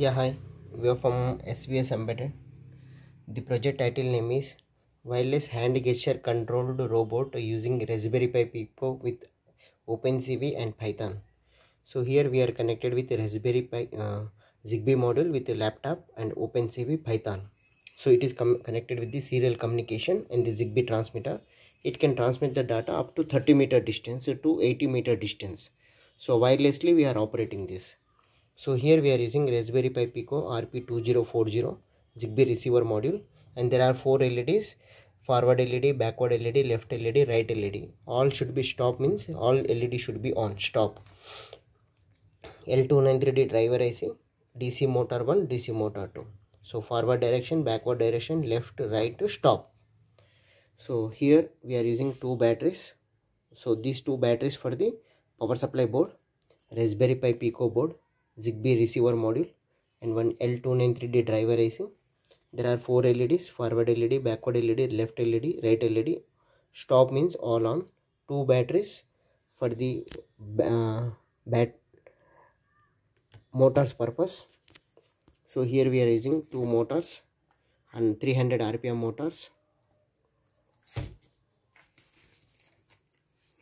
Yeah, hi. We are from SVS Embedded. The project title name is Wireless Hand Gesture Controlled Robot using Raspberry Pi Pico with OpenCV and Python. So here we are connected with Raspberry Pi uh, Zigbee module with a laptop and OpenCV Python. So it is connected with the serial communication and the Zigbee transmitter. It can transmit the data up to 30 meter distance to 80 meter distance. So wirelessly we are operating this. So here we are using Raspberry Pi Pico RP2040 Zigbee receiver module and there are four LEDs forward LED, backward LED, left LED, right LED. All should be stop means all LED should be on stop. L293D driver IC, DC motor 1, DC motor 2. So forward direction, backward direction, left, right to stop. So here we are using two batteries. So these two batteries for the power supply board, Raspberry Pi Pico board Zigbee receiver module and one L293D driver IC. There are four LEDs, forward LED, backward LED, left LED, right LED. Stop means all on. Two batteries for the uh, bat motors purpose. So here we are using two motors and 300 RPM motors.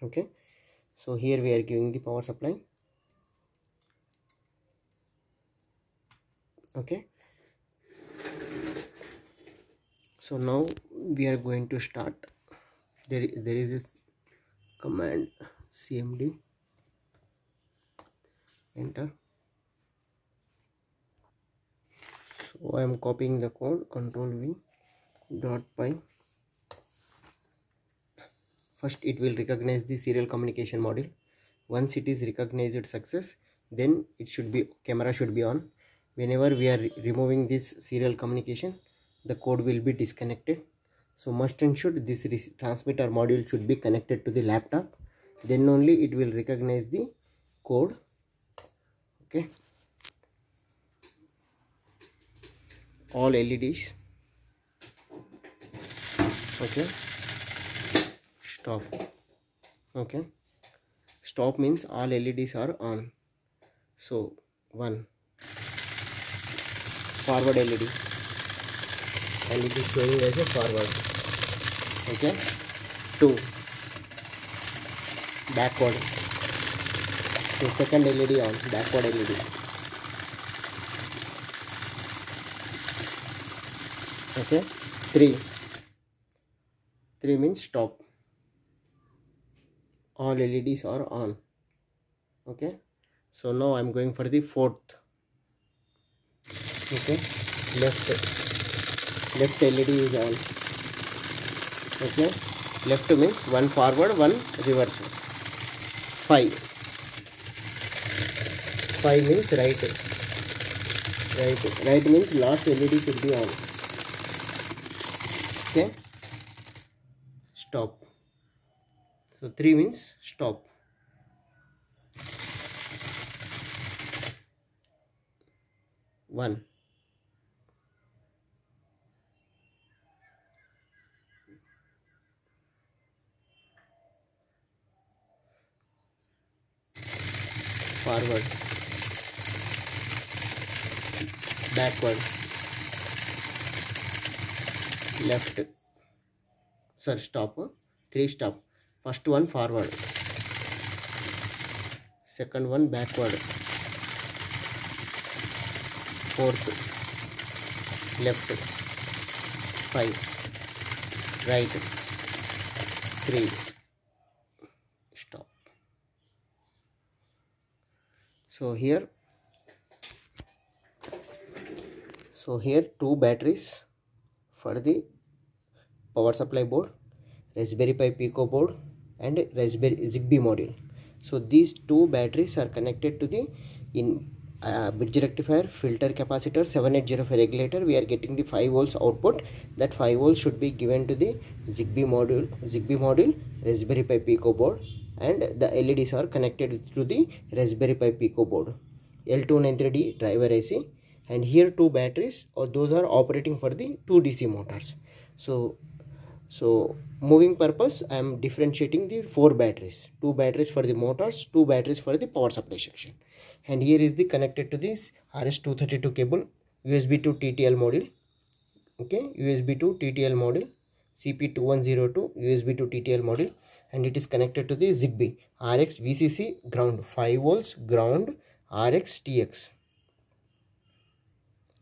Okay. So here we are giving the power supply okay? So now we are going to start. There there is this command cmd. Enter. So i am copying the code. Control v dot py first it will recognize the serial communication module. Once it is recognized success then it should be camera should be on whenever we are removing this serial communication the code will be disconnected. So must and should this transmitter module should be connected to the laptop. Then only it will recognize the code. Okay. All leds okay. Stop. Okay. Stop means all leds are on. So one forward LED and it is showing as a forward. Okay. 2 backward. So second LED on. Backward LED okay. 3 3 means stop. All LEDs are on. Okay. So now I'm going for the fourth okay left left LED is on okay left में one forward one reverse five five means right right right means last LED should be on okay stop so three means stop one forward backward left sir stop three stop first one forward second one backward fourth left five right three so here so here two batteries for the power supply board raspberry pi pico board and raspberry zigbee module. So these two batteries are connected to the in uh, bridge rectifier filter capacitor 7805 regulator. We are getting the 5 volts output. That 5 volts should be given to the zigbee module zigbee module raspberry pi pico board and the LEDs are connected to the Raspberry Pi Pico board. L293D driver IC and here two batteries or those are operating for the two DC motors. So so moving purpose i am differentiating the four batteries two batteries for the motors two batteries for the power supply section and here is the connected to this rs232 cable usb to ttl module okay usb to ttl module cp2102 usb to ttl module and it is connected to the zigbee. Rx vcc ground 5 volts ground rx tx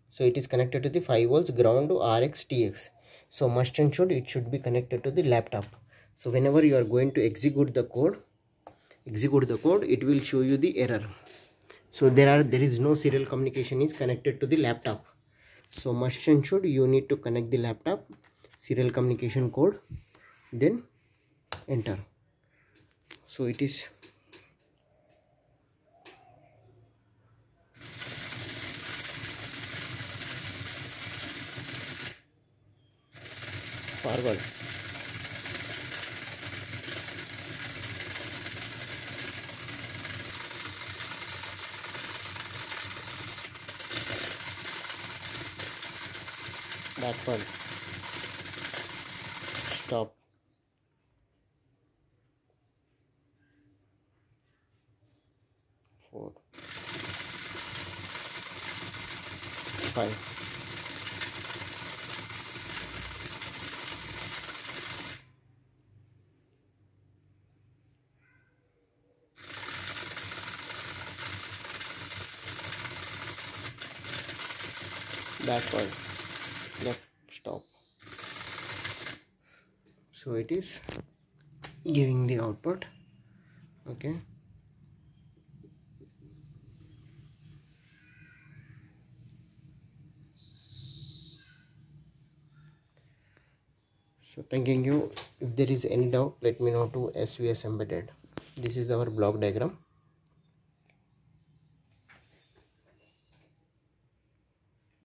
so it is connected to the 5 volts ground rx tx so must and should it should be connected to the laptop. So whenever you are going to execute the code execute the code it will show you the error. So there are there is no serial communication is connected to the laptop. So must and should you need to connect the laptop serial communication code then enter so it is forward backward four five backward left stop. So it is giving the output. Okay so thanking you if there is any doubt let me know to svs embedded. This is our block diagram